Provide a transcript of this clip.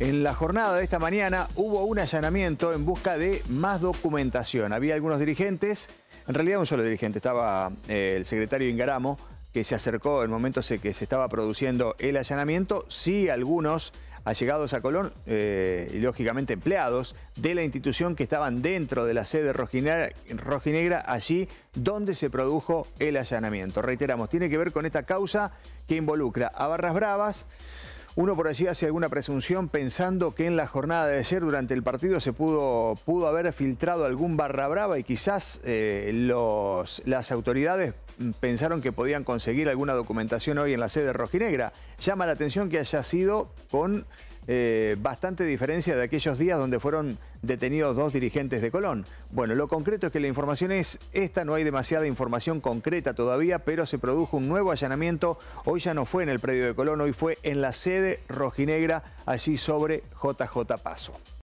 En la jornada de esta mañana hubo un allanamiento en busca de más documentación. Había algunos dirigentes, en realidad un solo dirigente, estaba eh, el secretario Ingaramo, que se acercó en momentos en que se estaba produciendo el allanamiento. Sí, algunos allegados a Colón eh, y lógicamente empleados de la institución que estaban dentro de la sede rojinegra, rojinegra, allí donde se produjo el allanamiento. Reiteramos, tiene que ver con esta causa que involucra a Barras Bravas, uno por allí hace alguna presunción pensando que en la jornada de ayer durante el partido se pudo, pudo haber filtrado algún barra brava y quizás eh, las autoridades pensaron que podían conseguir alguna documentación hoy en la sede rojinegra. Llama la atención que haya sido con eh, bastante diferencia de aquellos días donde fueron detenidos dos dirigentes de Colón. Bueno, lo concreto es que la información es esta, no hay demasiada información concreta todavía, pero se produjo un nuevo allanamiento. Hoy ya no fue en el predio de Colón, hoy fue en la sede rojinegra, allí sobre JJ Paso.